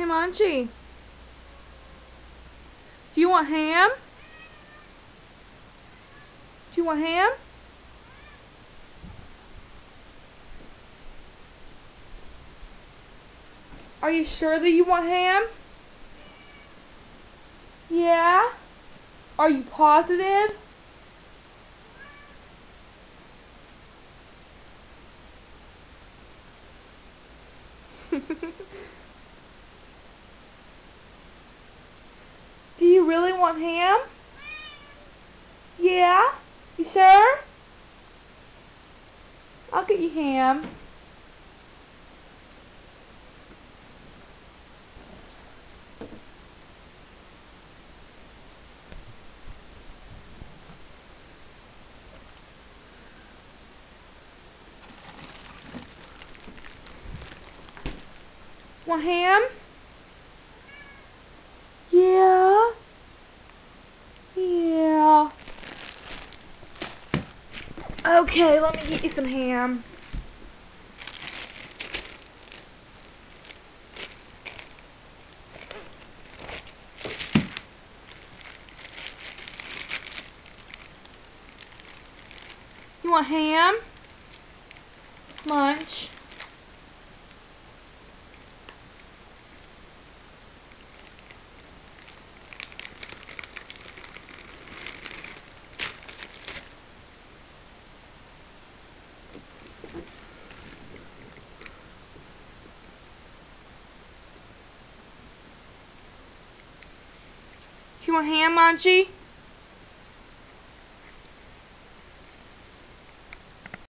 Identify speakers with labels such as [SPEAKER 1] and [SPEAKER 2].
[SPEAKER 1] Hey, Munchy. Do you want ham? Do you want ham? Are you sure that you want ham? Yeah? Are you positive? Do you really want ham? Yeah? You sure? I'll get you ham. Want ham? Yeah. Yeah. Okay, let me get you some ham. You want ham? Munch. You want ham, Munchy?